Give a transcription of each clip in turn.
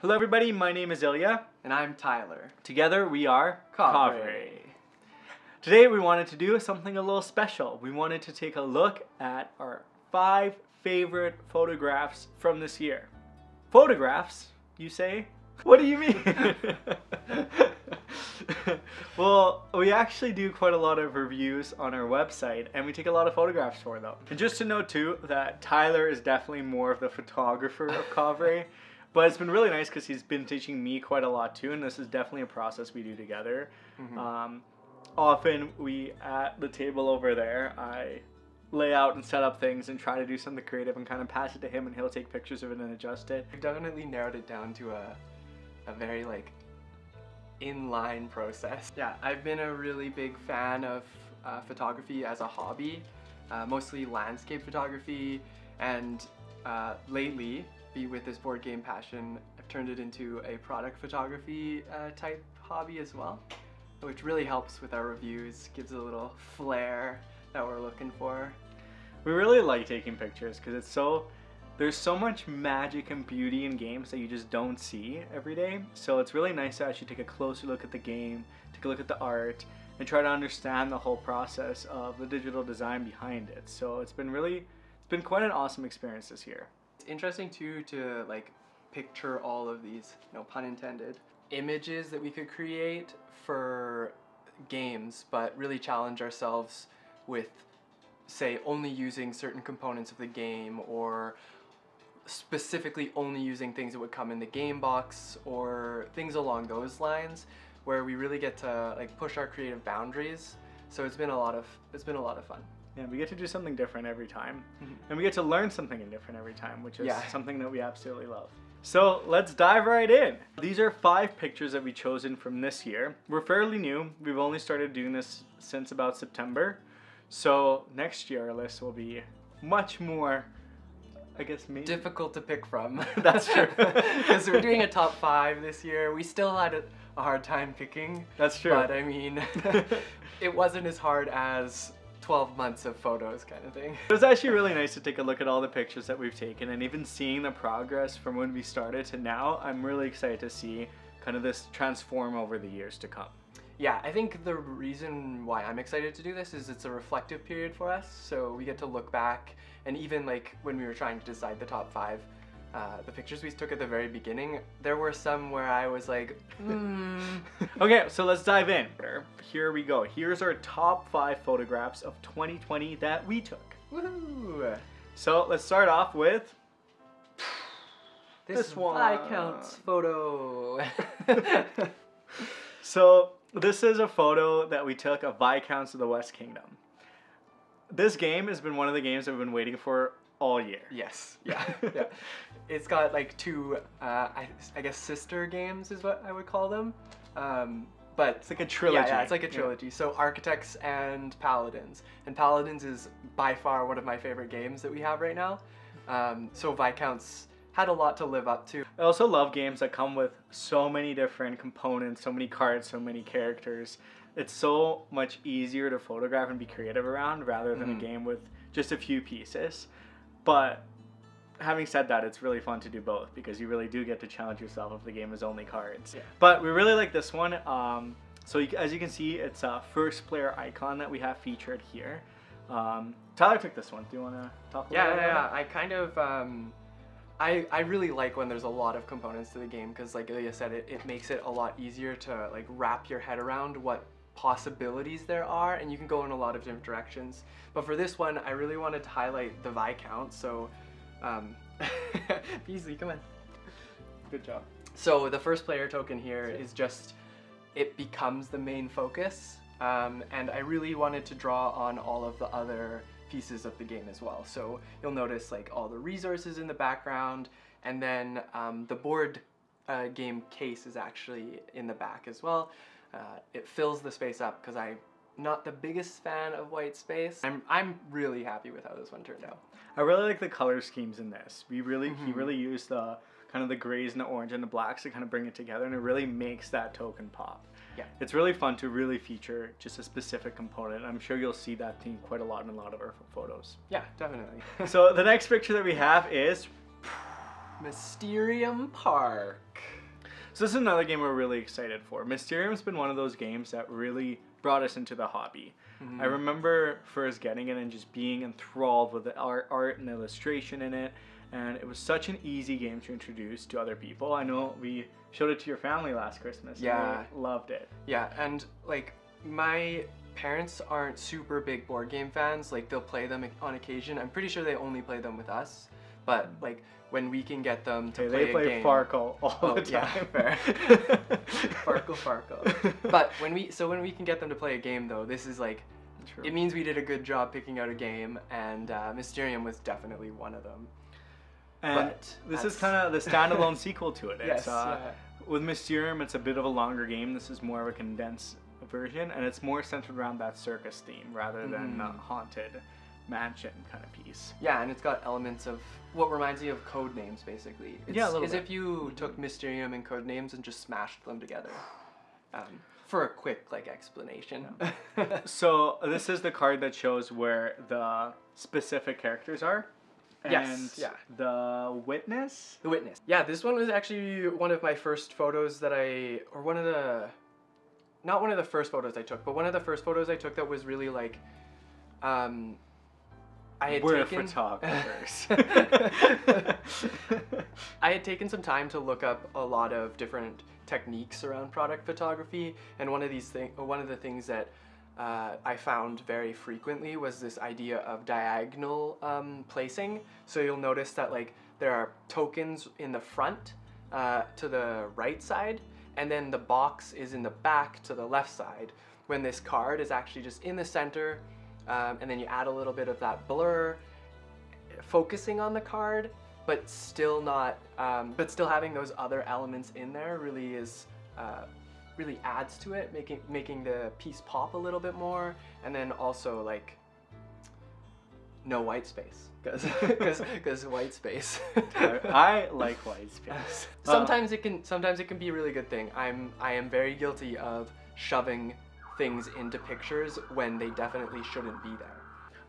Hello, everybody. My name is Ilya. And I'm Tylor. Together, we are. Kovray. Today, we wanted to do something a little special. We wanted to take a look at our five favorite photographs from this year. Photographs, you say? What do you mean? well, we actually do quite a lot of reviews on our website and we take a lot of photographs for them. And just to note too that Tylor is definitely more of the photographer of Kovray, but it's been really nice because he's been teaching me quite a lot too, and this is definitely a process we do together. Um, often we at the table over there, I lay out and set up things and try to do something creative and kind of pass it to him and he'll take pictures of it and adjust it. We've definitely narrowed it down to a, a very like inline process. Yeah, I've been a really big fan of uh, photography as a hobby, uh, mostly landscape photography, and uh, lately, with this board game passion, I've turned it into a product photography uh, type hobby as well, which really helps with our reviews, gives a little flair that we're looking for. We really like taking pictures because it's so there's so much magic and beauty in games that you just don't see every day. So it's really nice to actually take a closer look at the game, take a look at the art, and try to understand the whole process of the digital design behind it. So it's been really it's been quite an awesome experience this year. Interesting too to like picture all of these, no pun intended, images that we could create for games, but really challenge ourselves with say only using certain components of the game or specifically only using things that would come in the game box or things along those lines where we really get to like push our creative boundaries. So it's been a lot of it's been a lot of fun. Yeah, we get to do something different every time. Mhm. And we get to learn something different every time, which is Yeah. something that we absolutely love. So let's dive right in. These are five pictures that we chosen from this year. We're fairly new. We've only started doing this since about September. So next year our list will be much more, I guess, maybe. difficult to pick from. That's true. Because we're doing a top five this year. We still had a, a hard time picking. That's true. But I mean, it wasn't as hard as 12 months of photos kind of thing. It was actually really nice to take a look at all the pictures that we've taken and even seeing the progress from when we started to now. I'm really excited to see kind of this transform over the years to come. Yeah, I think the reason why I'm excited to do this is it's a reflective period for us. So we get to look back and even like when we were trying to decide the top five, uh, the pictures we took at the very beginning, there were some where I was like, hmm. okay, so let's dive in. Here we go. Here's our top five photographs of 2020 that we took. Woohoo! So let's start off with. This, This one. Viscounts photo. So this is a photo that we took of Viscounts of the West Kingdom. This game has been one of the games I've been waiting for all year. yes, yeah, yeah. It's got like two, uh, I, I guess, sister games is what I would call them. Um, but It's like a trilogy. Yeah, yeah, it's like a Yeah. trilogy. So Architects and Paladins, and Paladins is by far one of my favorite games that we have right now. Um, so Viscounts had a lot to live up to. I also love games that come with so many different components, so many cards, so many characters. It's so much easier to photograph and be creative around rather than Mhm. a game with just a few pieces. But having said that, it's really fun to do both because you really do get to challenge yourself if the game is only cards. Yeah. But we really like this one. Um, so you, as you can see, it's a first player icon that we have featured here. Um, Tylor took this one. Do you want to talk a Yeah, little yeah, yeah. I kind of, um, I, I really like when there's a lot of components to the game because, like Ilya said, it, it makes it a lot easier to like wrap your head around what possibilities there are, and you can go in a lot of different directions. But for this one, I really wanted to highlight the Viscount. So, um, Beasley, come on. Good job. So the first player token here is just, it becomes the main focus. Um, and I really wanted to draw on all of the other pieces of the game as well. So you'll notice like all the resources in the background and then um, the board uh, game case is actually in the back as well. Uh, it fills the space up because I'm not the biggest fan of white space. I'm, I'm really happy with how this one turned out. I really like the color schemes in this. We really he Mhm. really used the kind of the grays and the orange and the blacks to kind of bring it together, and it really makes that token pop. Yeah. It's really fun to really feature just a specific component. I'm sure you'll see that theme quite a lot in a lot of our photos. Yeah, definitely. so the next picture that we have is Mysterium Park. So this is another game we're really excited for. Mysterium's been one of those games that really brought us into the hobby. Mm-hmm. I remember first getting it and just being enthralled with the art, art and illustration in it, and it was such an easy game to introduce to other people. I know we showed it to your family last Christmas. Yeah. loved it. Yeah, and like my parents aren't super big board game fans. Like they'll play them on occasion. I'm pretty sure they only play them with us. But like when we can get them to Hey, play they a play game, Farkle all Oh, the yeah, time. fair. Farkle, Farkle. But when we so when we can get them to play a game though, this is like True. it means we did a good job picking out a game, and uh, Mysterium was definitely one of them. and but this is kind of the standalone sequel to it. Yes, uh, yeah. With Mysterium, it's a bit of a longer game. This is more of a condensed version, and it's more centered around that circus theme rather than a Mm. haunted mansion kind of piece. Yeah, and it's got elements of what reminds me of Codenames, basically. It's Yeah, a little as bit. if you took Mysterium and Codenames and just smashed them together. Um, for a quick like explanation. So this is the card that shows where the specific characters are. And Yes, yeah. The witness. the witness. Yeah, this one was actually one of my first photos that I, or one of the, not one of the first photos I took, but one of the first photos I took that was really like, um, I had We're taken, photographers. I had taken some time to look up a lot of different techniques around product photography, and one of these thing, one of the things that uh, I found very frequently was this idea of diagonal um, placing. So you'll notice that like there are tokens in the front uh, to the right side, and then the box is in the back to the left side. When this card is actually just in the center, um, and then you add a little bit of that blur, focusing on the card, but still not, um, but still having those other elements in there really is, uh, really adds to it, making making the piece pop a little bit more, and then also like no white space, because because white space. I like white space. sometimes it can sometimes it can be a really good thing. I'm I am very guilty of shoving things into pictures when they definitely shouldn't be there.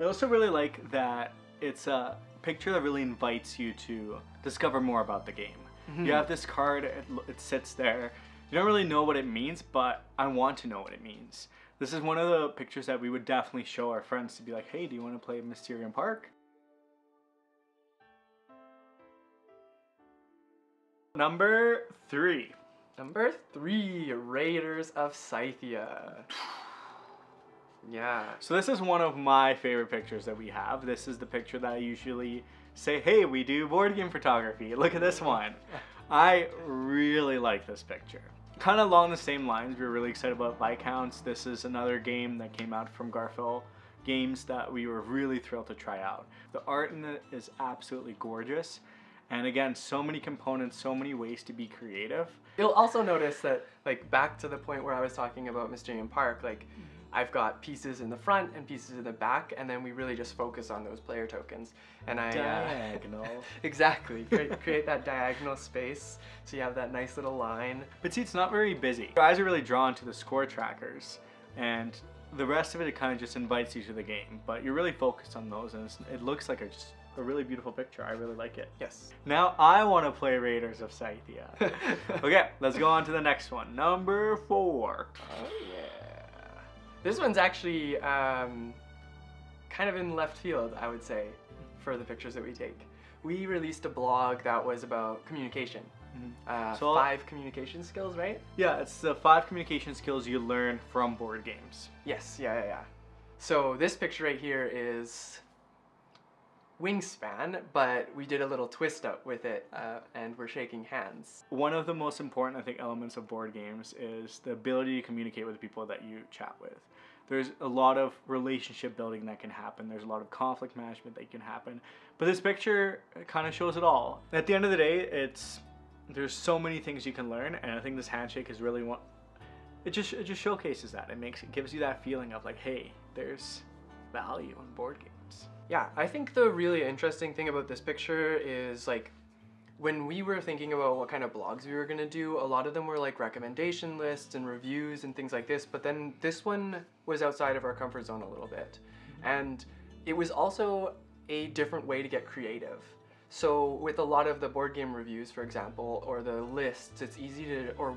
I also really like that it's a picture that really invites you to discover more about the game. You mm-hmm. have this card, it, it sits there. You don't really know what it means, but I want to know what it means. This is one of the pictures that we would definitely show our friends to be like, hey, do you want to play Mysterium Park? Number three. Number three, Raiders of Scythia. Yeah. So this is one of my favorite pictures that we have. This is the picture that I usually say, hey, we do board game photography. Look at this one. I really like this picture. Kind of along the same lines, we were really excited about Viscounts. This is another game that came out from Garphill Games that we were really thrilled to try out. The art in it is absolutely gorgeous. And again, so many components, so many ways to be creative. You'll also notice that, like, back to the point where I was talking about Mysterium Park, like, I've got pieces in the front and pieces in the back, and then we really just focus on those player tokens. And I. Uh, Diagonal. exactly. Create, create that diagonal space so you have that nice little line. But see, it's not very busy. Your eyes are really drawn to the score trackers, and the rest of it, it kind of just invites you to the game. But you're really focused on those, and it's, it looks like a, just a really beautiful picture. I really like it. Yes. Now I want to play Raiders of Scythia. okay, let's go on to the next one. Number four. Oh yeah. This one's actually um, kind of in left field, I would say, for the pictures that we take. We released a blog that was about communication. Uh, So- five communication skills, right? Yeah, it's the five communication skills you learn from board games. Yes, yeah, yeah, yeah. So this picture right here is wingspan, but we did a little twist up with it, uh, and we're shaking hands. One of the most important, I think, elements of board games is the ability to communicate with the people that you chat with. There's a lot of relationship building that can happen. There's a lot of conflict management that can happen. But this picture kind of shows it all. At the end of the day, it's there's so many things you can learn, and I think this handshake is really one. It just it just showcases that. It makes it gives you that feeling of like, hey, there's value in board games. Yeah, I think the really interesting thing about this picture is like when we were thinking about what kind of blogs we were going to do, a lot of them were like recommendation lists and reviews and things like this, but then this one was outside of our comfort zone a little bit. Mm-hmm. And it was also a different way to get creative. So with a lot of the board game reviews, for example, or the lists, it's easy to, or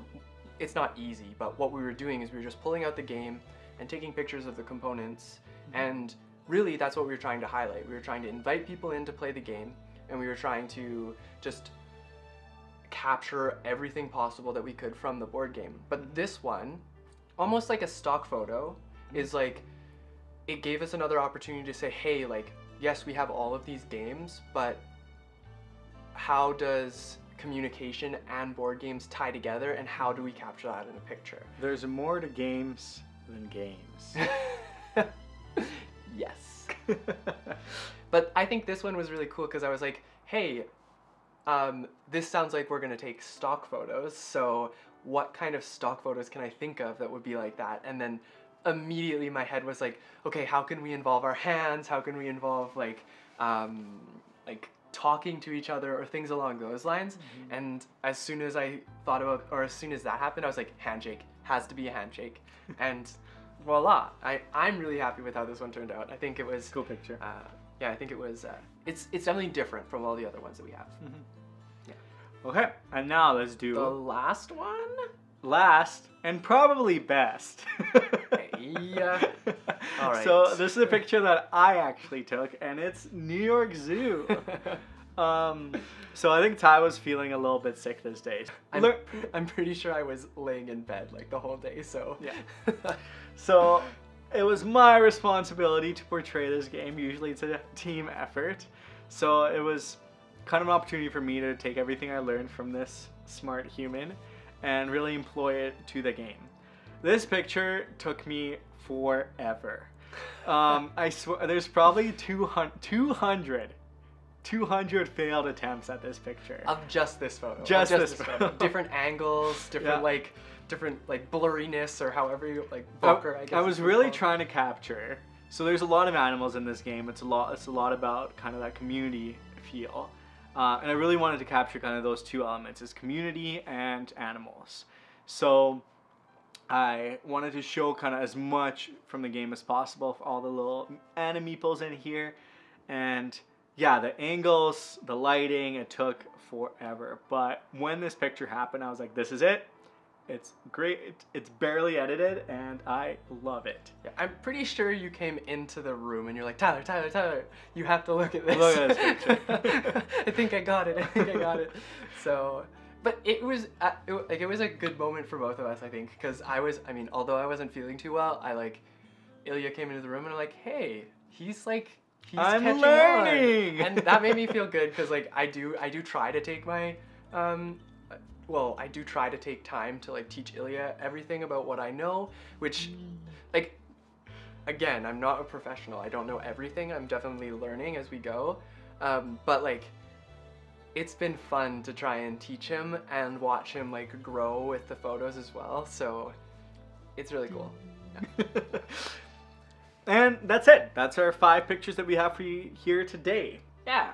it's not easy, but what we were doing is we were just pulling out the game and taking pictures of the components, mm-hmm. and really that's what we were trying to highlight. We were trying to invite people in to play the game, and we were trying to just capture everything possible that we could from the board game. But this one, almost like a stock photo, mm-hmm. is like it gave us another opportunity to say, hey, like, yes, we have all of these games, but how does communication and board games tie together and how do we capture that in a picture? There's more to games than games. yes. but I think this one was really cool because I was like, hey, um, this sounds like we're gonna take stock photos. So what kind of stock photos can I think of that would be like that? And then immediately my head was like, okay, how can we involve our hands? How can we involve like, um, like talking to each other or things along those lines? Mm-hmm. And as soon as I thought about, or as soon as that happened, I was like, handshake has to be a handshake, and voila! I I'm really happy with how this one turned out. I think it was cool picture. Uh, yeah, I think it was. Uh, it's it's definitely different from all the other ones that we have. Mm-hmm. Yeah. Okay, and now let's do the last one. Last and probably best. yeah. All right. So this is a picture that I actually took, and it's New York Zoo. um, so I think Ty was feeling a little bit sick these days. I'm, I'm pretty sure I was laying in bed like the whole day. So yeah. so it was my responsibility to portray this game. Usually it's a team effort. So it was kind of an opportunity for me to take everything I learned from this smart human and really employ it to the game. This picture took me forever. Um, I swear, there's probably 200, 200, 200 failed attempts at this picture. Of just this photo. Just, just this, this photo. different angles, different yeah. like, different like blurriness or however you like bokeh. I, I guess. I was really trying to capture. So there's a lot of animals in this game. It's a lot. It's a lot about kind of that community feel. Uh, and I really wanted to capture kind of those two elements, is community and animals. So I wanted to show kind of as much from the game as possible for all the little animeeples in here. And yeah, the angles, the lighting, it took forever. But when this picture happened, I was like, this is it. It's great. It's barely edited, and I love it. Yeah, I'm pretty sure you came into the room and you're like, Tylor, Tylor, Tylor, you have to look at this. Look at this picture. I think I got it. I think I got it. So, but it was uh, it, like it was a good moment for both of us, I think, because I was. I mean, although I wasn't feeling too well, I like Ilya came into the room and I'm like, hey, he's like he's I'm learning. on, and that made me feel good because like I do I do try to take my um well, I do try to take time to like teach Ilya everything about what I know, which like again, I'm not a professional. I don't know everything. I'm definitely learning as we go. Um, but like it's been fun to try and teach him and watch him like grow with the photos as well. So it's really cool. Yeah. and that's it. That's our five pictures that we have for you here today. Yeah.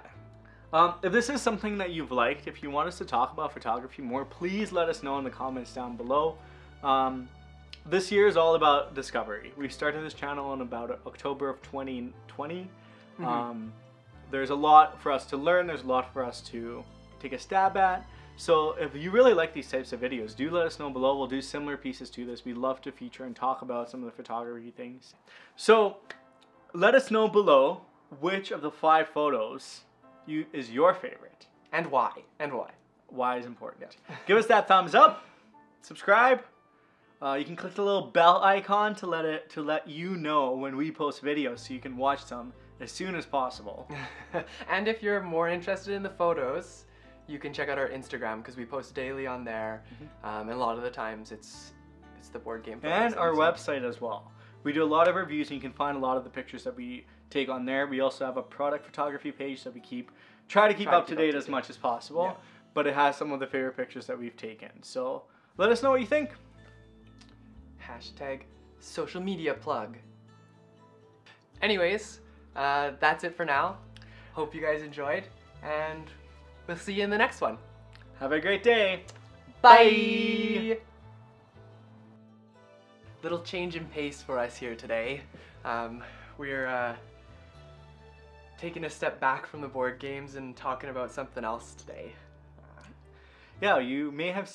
Um, if this is something that you've liked, if you want us to talk about photography more, please let us know in the comments down below. Um, this year is all about discovery. We started this channel in about October of 2020. Mm-hmm. Um, there's a lot for us to learn. There's a lot for us to take a stab at. So if you really like these types of videos, do let us know below. We'll do similar pieces to this. We love to feature and talk about some of the photography things. So let us know below which of the five photos you is your favorite and why and why. Why is important. Yeah. Give us that thumbs up. Subscribe. Uh, you can click the little bell icon to let it to let you know when we post videos, so you can watch them as soon as possible. and if you're more interested in the photos, you can check out our Instagram because we post daily on there, mm-hmm. um, and a lot of the times it's it's the board game. And our website as well. We do a lot of reviews, and you can find a lot of the pictures that we take on there. We also have a product photography page that we keep try to keep try up to, keep date up to as much as possible. Yeah. But it has some of the favorite pictures that we've taken. So let us know what you think. Hashtag social media plug. Anyways, uh, that's it for now. Hope you guys enjoyed, and we'll see you in the next one. Have a great day. Bye. Bye. Little change in pace for us here today. Um, we're uh, taking a step back from the board games and talking about something else today. Yeah, you may have seen